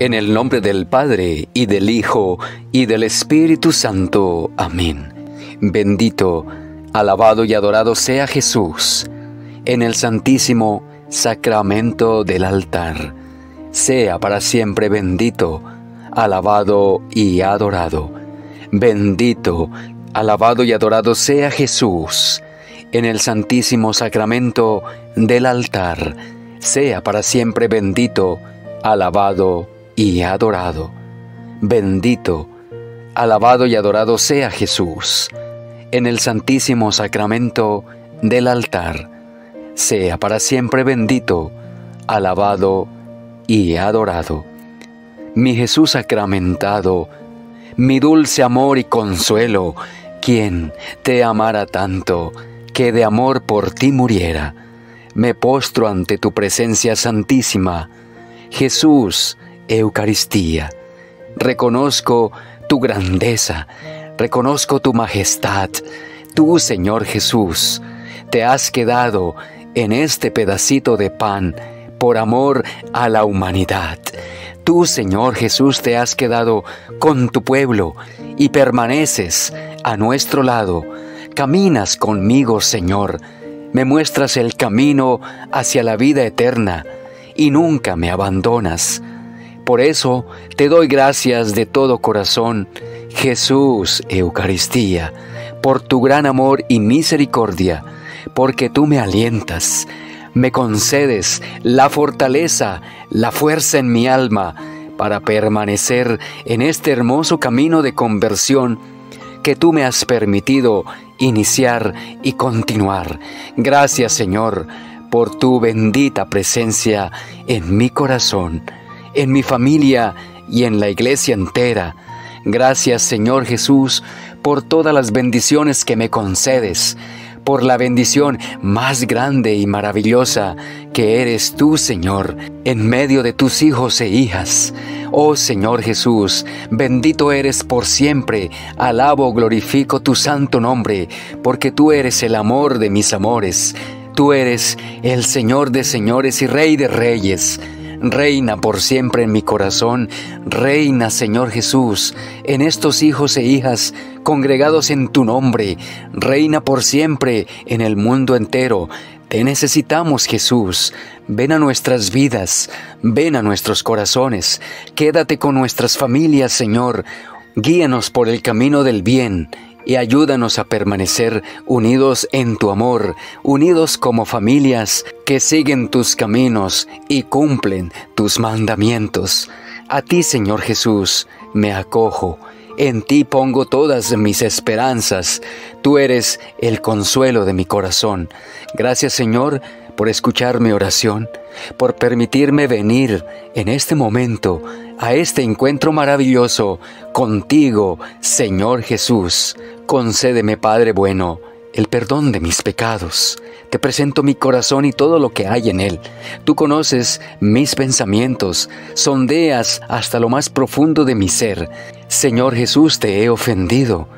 En el nombre del Padre, y del Hijo, y del Espíritu Santo. Amén. Bendito, alabado y adorado sea Jesús, en el santísimo sacramento del altar. Sea para siempre bendito, alabado y adorado. Bendito, alabado y adorado sea Jesús, en el santísimo sacramento del altar. Sea para siempre bendito, alabado y adorado. Bendito, alabado y adorado sea Jesús, en el santísimo sacramento del altar. Sea para siempre bendito, alabado y adorado. Mi Jesús sacramentado, mi dulce amor y consuelo, quien te amara tanto, que de amor por ti muriera. Me postro ante tu presencia santísima. Jesús, Eucaristía. Reconozco tu grandeza, reconozco tu majestad. Tú, Señor Jesús, te has quedado en este pedacito de pan por amor a la humanidad. Tú, Señor Jesús, te has quedado con tu pueblo y permaneces a nuestro lado. Caminas conmigo, Señor. Me muestras el camino hacia la vida eterna y nunca me abandonas. Por eso te doy gracias de todo corazón, Jesús Eucaristía, por tu gran amor y misericordia, porque tú me alientas, me concedes la fortaleza, la fuerza en mi alma, para permanecer en este hermoso camino de conversión que tú me has permitido iniciar y continuar. Gracias Señor por tu bendita presencia en mi corazón en mi familia y en la iglesia entera. Gracias Señor Jesús por todas las bendiciones que me concedes, por la bendición más grande y maravillosa que eres tú, Señor, en medio de tus hijos e hijas. Oh Señor Jesús, bendito eres por siempre, alabo, glorifico tu santo nombre, porque tú eres el amor de mis amores, tú eres el Señor de señores y Rey de reyes. Reina por siempre en mi corazón, reina Señor Jesús, en estos hijos e hijas congregados en tu nombre, reina por siempre en el mundo entero. Te necesitamos Jesús, ven a nuestras vidas, ven a nuestros corazones, quédate con nuestras familias Señor, guíanos por el camino del bien y ayúdanos a permanecer unidos en tu amor, unidos como familias que siguen tus caminos y cumplen tus mandamientos. A ti, Señor Jesús, me acojo. En ti pongo todas mis esperanzas. Tú eres el consuelo de mi corazón. Gracias, Señor, por escuchar mi oración, por permitirme venir en este momento a este encuentro maravilloso contigo, Señor Jesús. Concédeme, Padre bueno, el perdón de mis pecados. Te presento mi corazón y todo lo que hay en él. Tú conoces mis pensamientos, sondeas hasta lo más profundo de mi ser. Señor Jesús, te he ofendido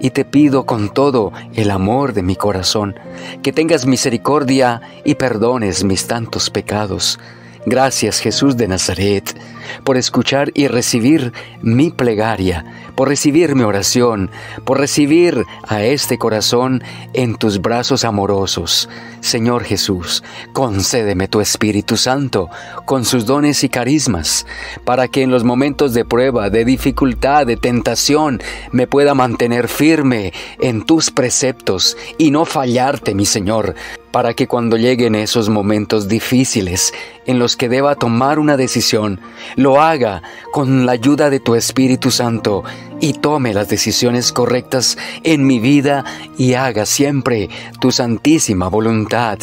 y te pido con todo el amor de mi corazón que tengas misericordia y perdones mis tantos pecados. Gracias Jesús de Nazaret por escuchar y recibir mi plegaria por recibir mi oración, por recibir a este corazón en tus brazos amorosos. Señor Jesús, concédeme tu Espíritu Santo con sus dones y carismas, para que en los momentos de prueba, de dificultad, de tentación, me pueda mantener firme en tus preceptos y no fallarte, mi Señor, para que cuando lleguen esos momentos difíciles en los que deba tomar una decisión, lo haga con la ayuda de tu Espíritu Santo y tome las decisiones correctas en mi vida y haga siempre tu santísima voluntad.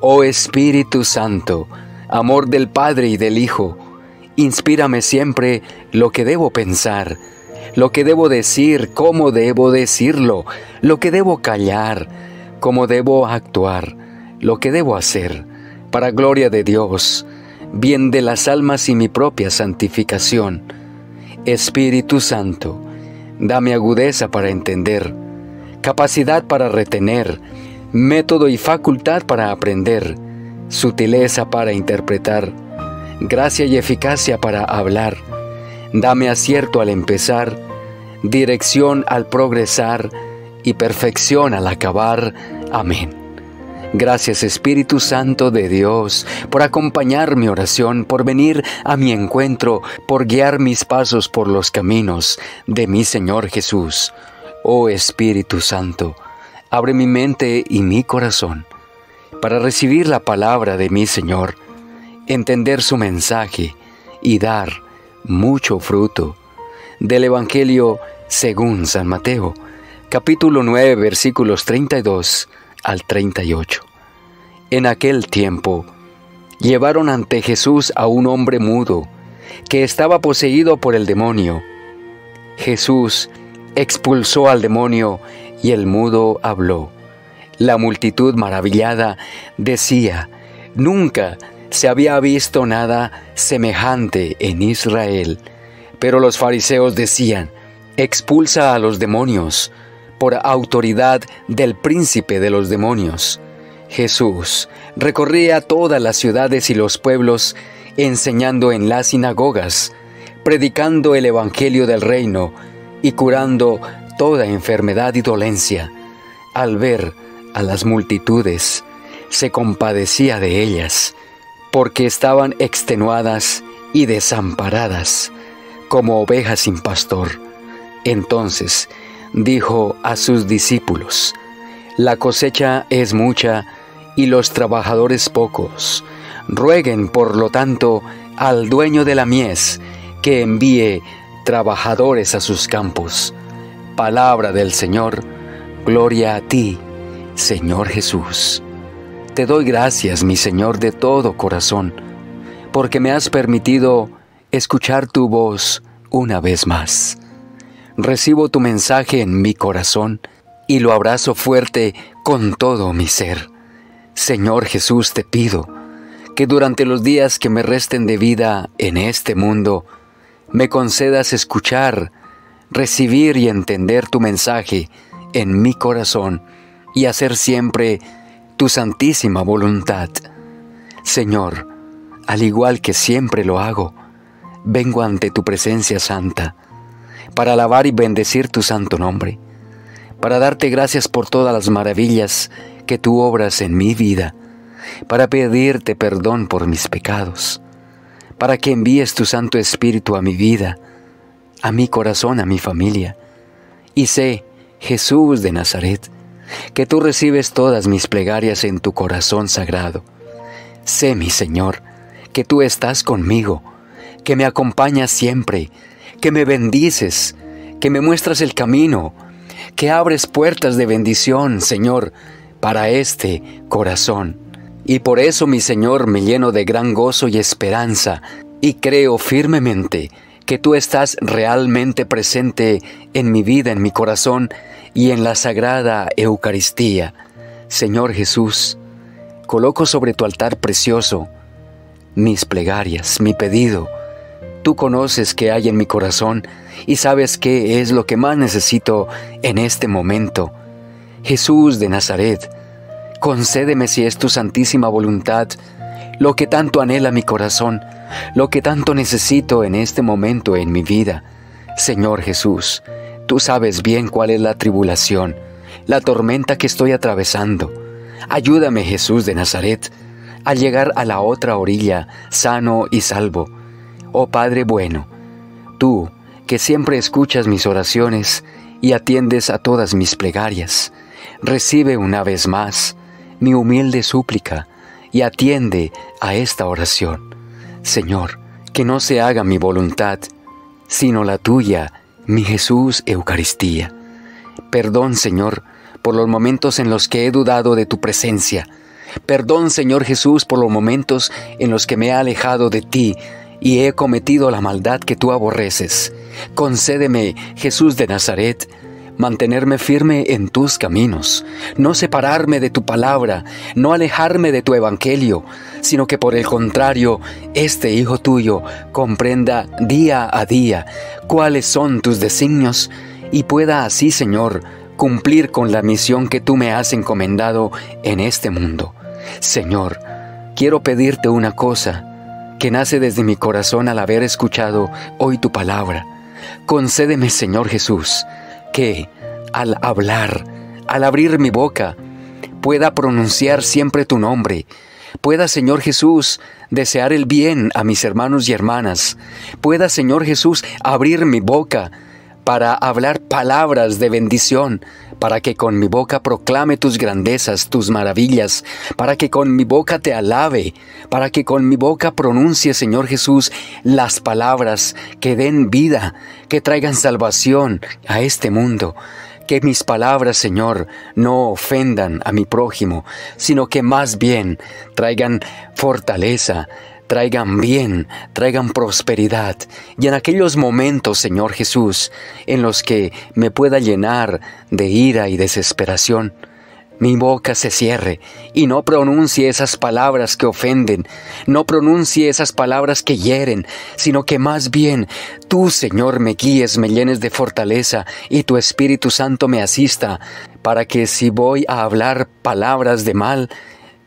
Oh Espíritu Santo, amor del Padre y del Hijo, inspírame siempre lo que debo pensar, lo que debo decir, cómo debo decirlo, lo que debo callar, cómo debo actuar, lo que debo hacer, para gloria de Dios, bien de las almas y mi propia santificación. Espíritu Santo, dame agudeza para entender, capacidad para retener, método y facultad para aprender, sutileza para interpretar, gracia y eficacia para hablar. Dame acierto al empezar, dirección al progresar y perfección al acabar. Amén. Gracias Espíritu Santo de Dios por acompañar mi oración, por venir a mi encuentro, por guiar mis pasos por los caminos de mi Señor Jesús. Oh Espíritu Santo, abre mi mente y mi corazón para recibir la palabra de mi Señor, entender su mensaje y dar mucho fruto. Del Evangelio según San Mateo, capítulo 9, versículos 32 al 38. En aquel tiempo, llevaron ante Jesús a un hombre mudo, que estaba poseído por el demonio. Jesús expulsó al demonio y el mudo habló. La multitud maravillada decía, nunca se había visto nada semejante en Israel. Pero los fariseos decían, expulsa a los demonios por autoridad del príncipe de los demonios. Jesús recorría todas las ciudades y los pueblos, enseñando en las sinagogas, predicando el Evangelio del reino y curando toda enfermedad y dolencia. Al ver a las multitudes, se compadecía de ellas, porque estaban extenuadas y desamparadas, como ovejas sin pastor. Entonces dijo a sus discípulos, La cosecha es mucha y los trabajadores pocos. Rueguen, por lo tanto, al dueño de la mies que envíe trabajadores a sus campos. Palabra del Señor, gloria a ti, Señor Jesús. Te doy gracias, mi Señor, de todo corazón, porque me has permitido escuchar tu voz una vez más recibo tu mensaje en mi corazón y lo abrazo fuerte con todo mi ser. Señor Jesús, te pido que durante los días que me resten de vida en este mundo, me concedas escuchar, recibir y entender tu mensaje en mi corazón y hacer siempre tu santísima voluntad. Señor, al igual que siempre lo hago, vengo ante tu presencia santa para alabar y bendecir tu santo nombre, para darte gracias por todas las maravillas que tú obras en mi vida, para pedirte perdón por mis pecados, para que envíes tu Santo Espíritu a mi vida, a mi corazón, a mi familia. Y sé, Jesús de Nazaret, que tú recibes todas mis plegarias en tu corazón sagrado. Sé, mi Señor, que tú estás conmigo, que me acompañas siempre, que me bendices, que me muestras el camino, que abres puertas de bendición, Señor, para este corazón. Y por eso, mi Señor, me lleno de gran gozo y esperanza, y creo firmemente que tú estás realmente presente en mi vida, en mi corazón y en la sagrada Eucaristía. Señor Jesús, coloco sobre tu altar precioso mis plegarias, mi pedido, Tú conoces qué hay en mi corazón y sabes qué es lo que más necesito en este momento. Jesús de Nazaret, concédeme si es tu santísima voluntad lo que tanto anhela mi corazón, lo que tanto necesito en este momento en mi vida. Señor Jesús, tú sabes bien cuál es la tribulación, la tormenta que estoy atravesando. Ayúdame Jesús de Nazaret a llegar a la otra orilla sano y salvo oh Padre bueno, tú que siempre escuchas mis oraciones y atiendes a todas mis plegarias, recibe una vez más mi humilde súplica y atiende a esta oración. Señor, que no se haga mi voluntad, sino la tuya, mi Jesús Eucaristía. Perdón, Señor, por los momentos en los que he dudado de tu presencia. Perdón, Señor Jesús, por los momentos en los que me he alejado de ti y he cometido la maldad que tú aborreces. Concédeme, Jesús de Nazaret, mantenerme firme en tus caminos, no separarme de tu palabra, no alejarme de tu evangelio, sino que por el contrario, este Hijo tuyo comprenda día a día cuáles son tus designios y pueda así, Señor, cumplir con la misión que tú me has encomendado en este mundo. Señor, quiero pedirte una cosa, que nace desde mi corazón al haber escuchado hoy tu palabra. Concédeme, Señor Jesús, que al hablar, al abrir mi boca, pueda pronunciar siempre tu nombre, pueda, Señor Jesús, desear el bien a mis hermanos y hermanas, pueda, Señor Jesús, abrir mi boca para hablar palabras de bendición, para que con mi boca proclame tus grandezas, tus maravillas, para que con mi boca te alabe, para que con mi boca pronuncie, Señor Jesús, las palabras que den vida, que traigan salvación a este mundo. Que mis palabras, Señor, no ofendan a mi prójimo, sino que más bien traigan fortaleza, traigan bien, traigan prosperidad. Y en aquellos momentos, Señor Jesús, en los que me pueda llenar de ira y desesperación, mi boca se cierre y no pronuncie esas palabras que ofenden, no pronuncie esas palabras que hieren, sino que más bien tú, Señor, me guíes, me llenes de fortaleza y tu Espíritu Santo me asista, para que si voy a hablar palabras de mal,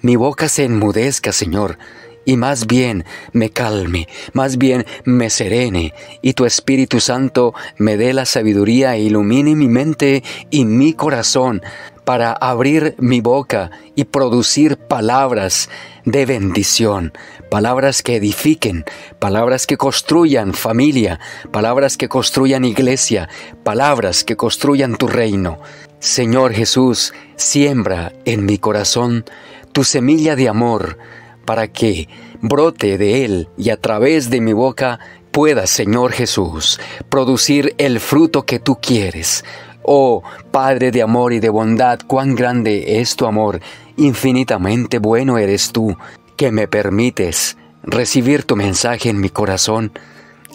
mi boca se enmudezca, Señor, y más bien me calme, más bien me serene, y tu Espíritu Santo me dé la sabiduría e ilumine mi mente y mi corazón para abrir mi boca y producir palabras de bendición, palabras que edifiquen, palabras que construyan familia, palabras que construyan iglesia, palabras que construyan tu reino. Señor Jesús, siembra en mi corazón tu semilla de amor, para que brote de él y a través de mi boca pueda, Señor Jesús, producir el fruto que tú quieres. Oh Padre de amor y de bondad, cuán grande es tu amor, infinitamente bueno eres tú, que me permites recibir tu mensaje en mi corazón,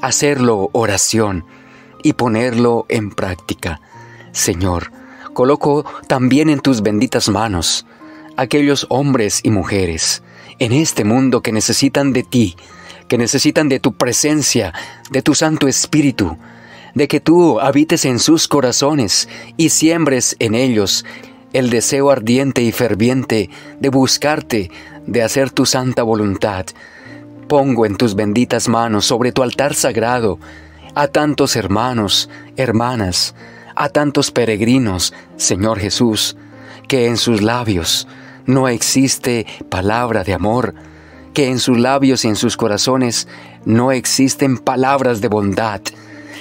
hacerlo oración y ponerlo en práctica. Señor, coloco también en tus benditas manos aquellos hombres y mujeres en este mundo que necesitan de ti, que necesitan de tu presencia, de tu Santo Espíritu, de que tú habites en sus corazones y siembres en ellos el deseo ardiente y ferviente de buscarte, de hacer tu santa voluntad. Pongo en tus benditas manos sobre tu altar sagrado a tantos hermanos, hermanas, a tantos peregrinos, Señor Jesús, que en sus labios no existe palabra de amor, que en sus labios y en sus corazones no existen palabras de bondad.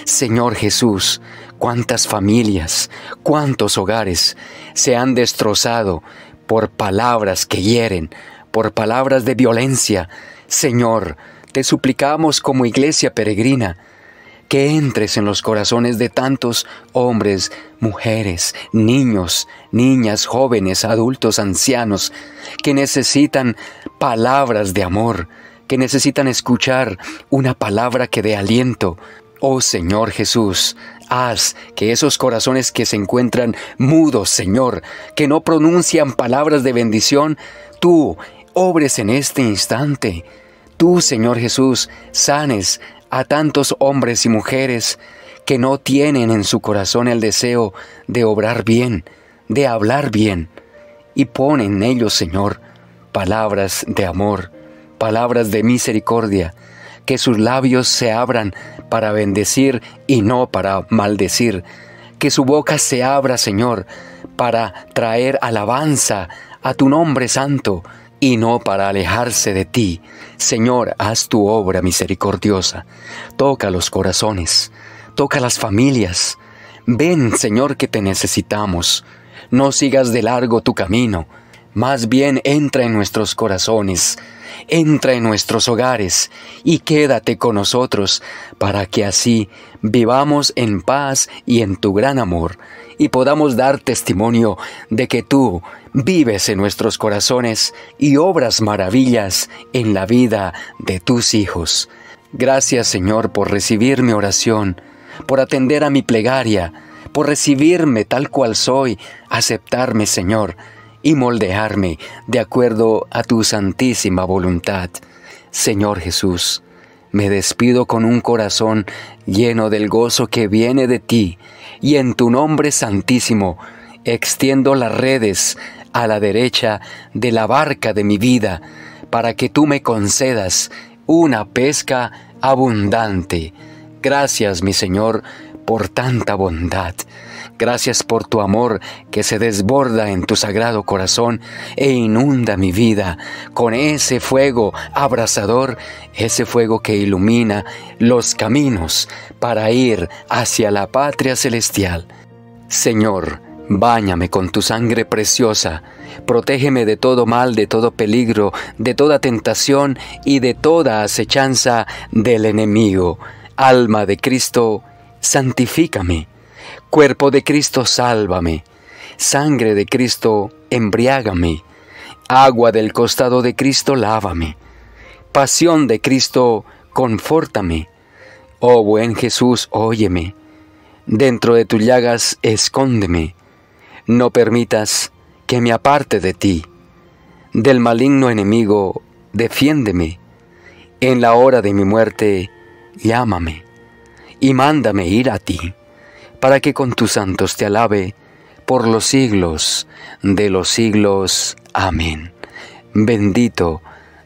Señor Jesús, cuántas familias, cuántos hogares se han destrozado por palabras que hieren, por palabras de violencia. Señor, te suplicamos como iglesia peregrina, que entres en los corazones de tantos hombres, mujeres, niños, niñas, jóvenes, adultos, ancianos, que necesitan palabras de amor, que necesitan escuchar una palabra que dé aliento. Oh Señor Jesús, haz que esos corazones que se encuentran mudos, Señor, que no pronuncian palabras de bendición, tú obres en este instante. Tú, Señor Jesús, sanes a tantos hombres y mujeres que no tienen en su corazón el deseo de obrar bien, de hablar bien, y pon en ellos, Señor, palabras de amor, palabras de misericordia, que sus labios se abran para bendecir y no para maldecir, que su boca se abra, Señor, para traer alabanza a tu nombre santo, y no para alejarse de ti. Señor, haz tu obra misericordiosa. Toca los corazones, toca las familias. Ven, Señor, que te necesitamos. No sigas de largo tu camino. Más bien entra en nuestros corazones, entra en nuestros hogares y quédate con nosotros para que así vivamos en paz y en tu gran amor y podamos dar testimonio de que tú vives en nuestros corazones y obras maravillas en la vida de tus hijos. Gracias Señor por recibir mi oración, por atender a mi plegaria, por recibirme tal cual soy, aceptarme Señor y moldearme de acuerdo a tu santísima voluntad. Señor Jesús, me despido con un corazón lleno del gozo que viene de ti, y en tu nombre santísimo extiendo las redes a la derecha de la barca de mi vida, para que tú me concedas una pesca abundante. Gracias, mi Señor, por tanta bondad. Gracias por tu amor que se desborda en tu sagrado corazón e inunda mi vida con ese fuego abrasador, ese fuego que ilumina los caminos para ir hacia la patria celestial. Señor, Báñame con tu sangre preciosa, protégeme de todo mal, de todo peligro, de toda tentación y de toda acechanza del enemigo. Alma de Cristo, santifícame. Cuerpo de Cristo, sálvame. Sangre de Cristo, embriágame. Agua del costado de Cristo, lávame. Pasión de Cristo, confórtame. Oh buen Jesús, óyeme. Dentro de tus llagas, escóndeme no permitas que me aparte de ti. Del maligno enemigo, defiéndeme. En la hora de mi muerte, llámame y mándame ir a ti, para que con tus santos te alabe por los siglos de los siglos. Amén. Bendito,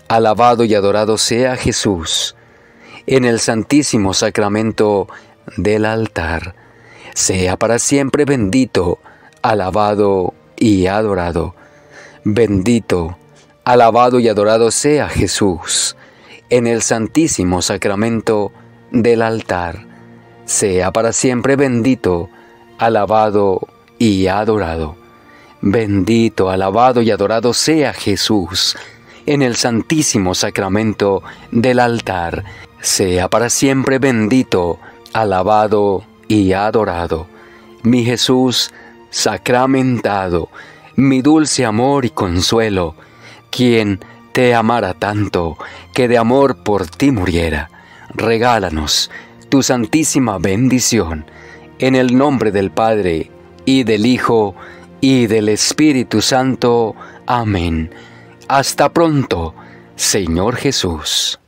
alabado y adorado sea Jesús en el santísimo sacramento del altar. Sea para siempre bendito alabado y adorado. Bendito, alabado y adorado sea Jesús en el santísimo sacramento del altar. Sea para siempre bendito, alabado y adorado. Bendito, alabado y adorado sea Jesús en el santísimo sacramento del altar. Sea para siempre bendito, alabado y adorado. Mi Jesús, sacramentado, mi dulce amor y consuelo, quien te amara tanto que de amor por ti muriera, regálanos tu santísima bendición, en el nombre del Padre, y del Hijo, y del Espíritu Santo. Amén. Hasta pronto, Señor Jesús.